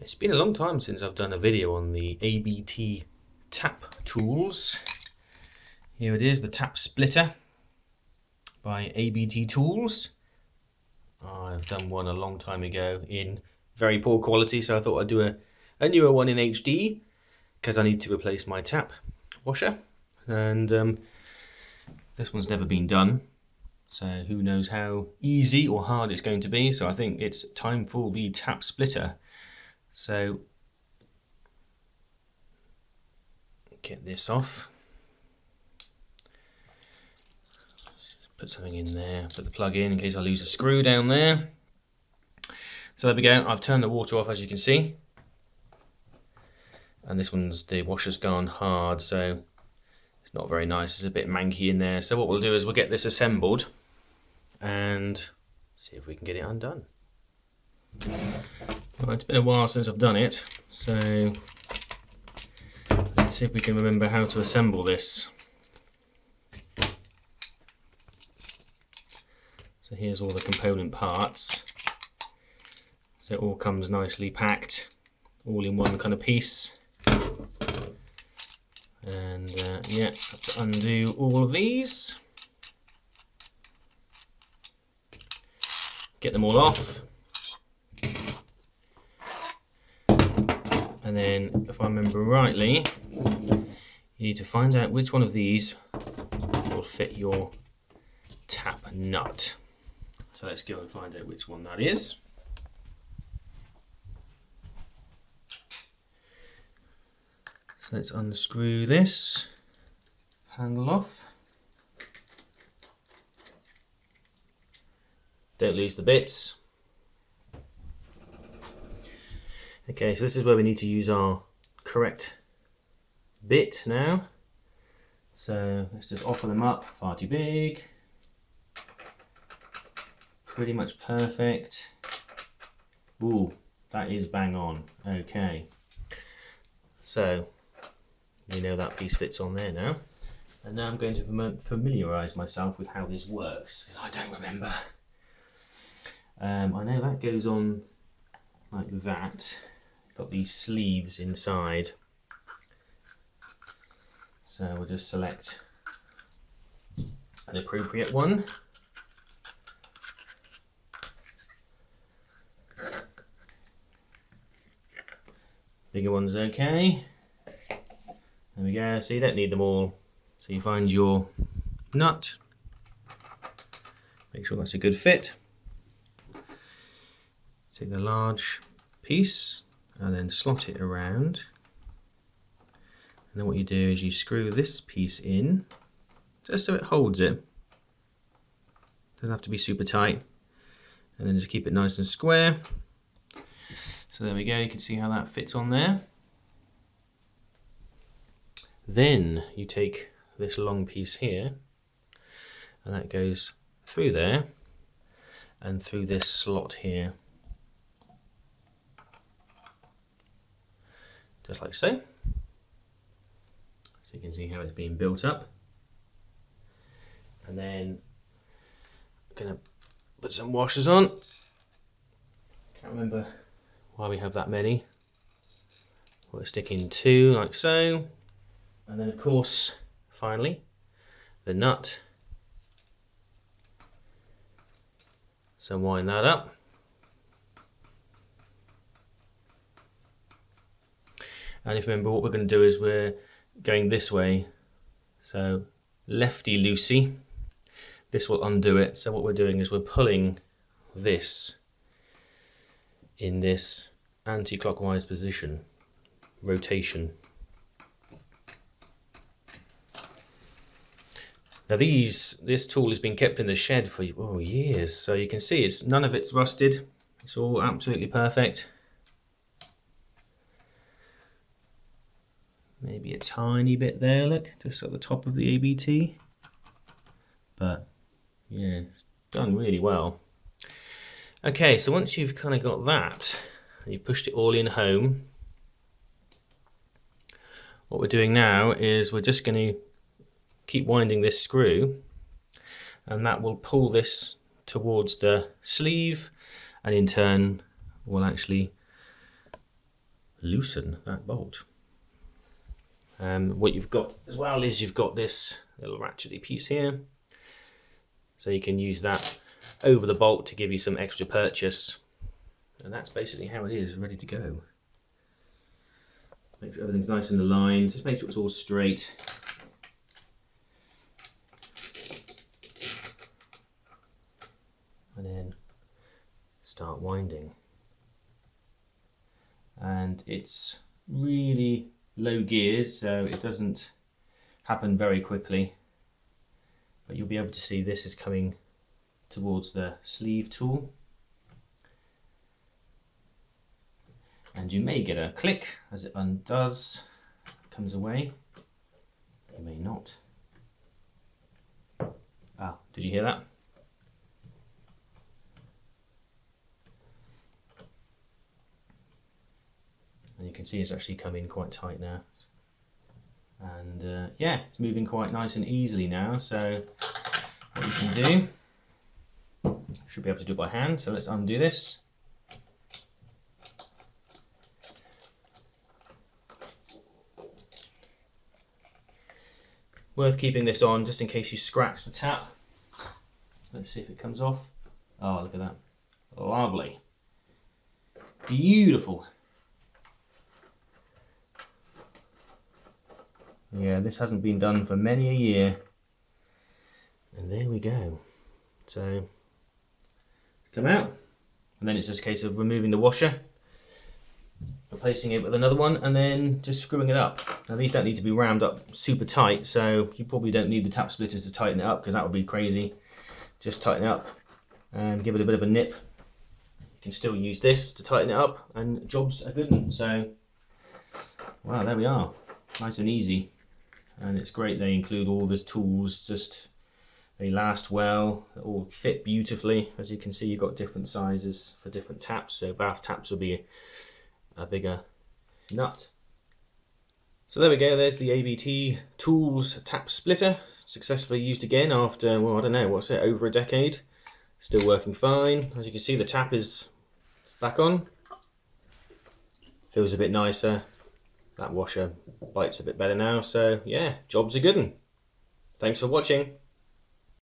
It's been a long time since I've done a video on the ABT tap tools. Here it is, the tap splitter by ABT Tools. I've done one a long time ago in very poor quality, so I thought I'd do a, a newer one in HD because I need to replace my tap washer. And um, this one's never been done, so who knows how easy or hard it's going to be. So I think it's time for the tap splitter. So get this off. Put something in there, put the plug in in case I lose a screw down there. So there we go, I've turned the water off as you can see. And this one's, the washer's gone hard, so it's not very nice, it's a bit manky in there. So what we'll do is we'll get this assembled and see if we can get it undone. It's been a while since I've done it, so let's see if we can remember how to assemble this. So here's all the component parts. So it all comes nicely packed, all in one kind of piece. And uh, yeah, have to undo all of these. Get them all off. And then, if I remember rightly, you need to find out which one of these will fit your tap nut. So let's go and find out which one that is. So let's unscrew this handle off. Don't lose the bits. Okay, so this is where we need to use our correct bit now. So let's just offer them up, far too big. Pretty much perfect. Ooh, that is bang on. Okay. So, we know that piece fits on there now. And now I'm going to familiarise myself with how this works, because I don't remember. Um, I know that goes on like that got these sleeves inside. So we'll just select an appropriate one. Bigger one's okay. There we go. So you don't need them all. So you find your nut. Make sure that's a good fit. Take the large piece and then slot it around. And then what you do is you screw this piece in just so it holds it. Doesn't have to be super tight. And then just keep it nice and square. So there we go, you can see how that fits on there. Then you take this long piece here and that goes through there and through this slot here. Just like so. So you can see how it's being built up. And then I'm gonna put some washers on. Can't remember why we have that many. We're sticking two like so. And then of course, finally, the nut. So wind that up. And if you remember, what we're going to do is we're going this way. So lefty loosey, this will undo it. So what we're doing is we're pulling this in this anti-clockwise position, rotation. Now these, this tool has been kept in the shed for oh, years, so you can see it's none of it's rusted. It's all absolutely perfect. Maybe a tiny bit there, look, just at the top of the ABT. But yeah, it's done really well. Okay, so once you've kind of got that, and you pushed it all in home, what we're doing now is we're just going to keep winding this screw and that will pull this towards the sleeve and in turn will actually loosen that bolt. Um, what you've got as well is you've got this little ratchety piece here. So you can use that over the bolt to give you some extra purchase. And that's basically how it is, ready to go. Make sure everything's nice and aligned, just make sure it's all straight. And then start winding. And it's really low gears, so it doesn't happen very quickly. But you'll be able to see this is coming towards the sleeve tool. And you may get a click as it undoes, comes away. You may not. Ah, did you hear that? And you can see it's actually come in quite tight now and uh, yeah it's moving quite nice and easily now. So what you can do should be able to do it by hand. So let's undo this. Worth keeping this on just in case you scratch the tap. Let's see if it comes off. Oh look at that. Lovely. Beautiful Yeah, this hasn't been done for many a year. And there we go. So, come out. And then it's just a case of removing the washer, replacing it with another one, and then just screwing it up. Now these don't need to be rammed up super tight, so you probably don't need the tap splitter to tighten it up, because that would be crazy. Just tighten it up and give it a bit of a nip. You can still use this to tighten it up, and jobs are good. So, wow, there we are. Nice and easy and it's great they include all the tools just they last well all fit beautifully. As you can see you've got different sizes for different taps so bath taps will be a bigger nut. So there we go there's the ABT tools tap splitter successfully used again after well I don't know what's it over a decade. Still working fine. As you can see the tap is back on. Feels a bit nicer that washer bites a bit better now. So yeah, job's a good one. Thanks for watching.